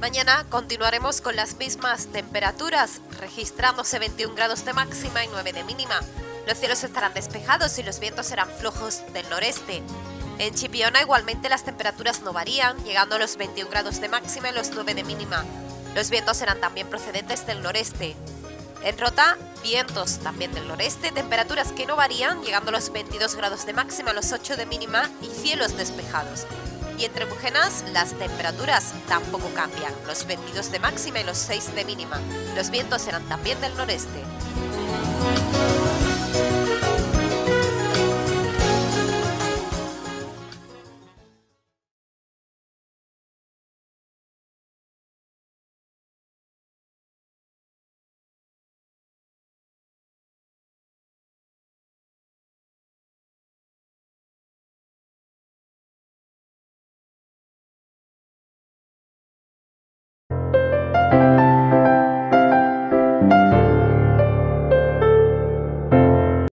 mañana continuaremos con las mismas temperaturas, registrándose 21 grados de máxima y 9 de mínima. Los cielos estarán despejados y los vientos serán flojos del noreste. En Chipiona igualmente las temperaturas no varían, llegando a los 21 grados de máxima y los 9 de mínima. Los vientos serán también procedentes del noreste. En Rota, vientos también del noreste, temperaturas que no varían, llegando a los 22 grados de máxima, los 8 de mínima y cielos despejados. Y entre Mujenas las temperaturas tampoco cambian, los 22 de máxima y los 6 de mínima. Los vientos serán también del noreste.